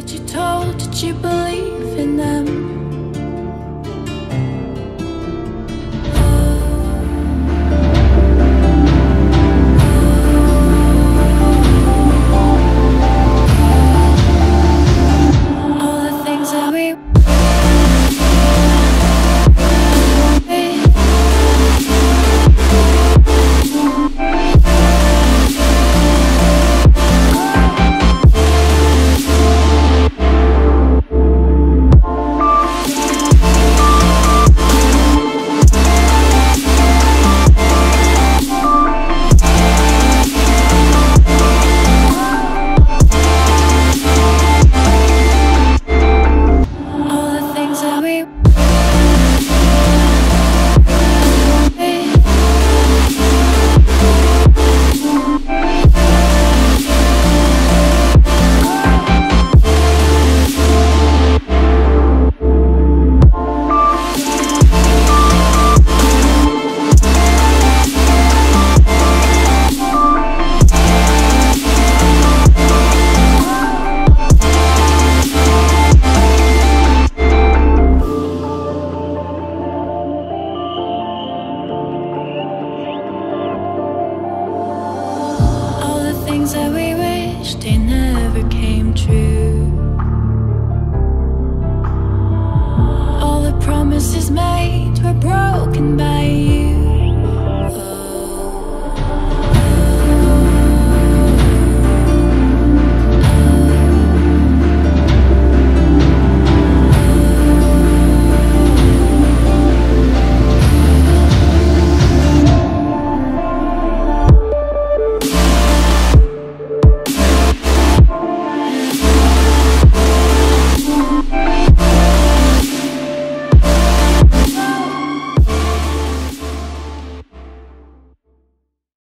that you told, did you believe in them? Things that we wished they never came true. All the promises made were broken by you.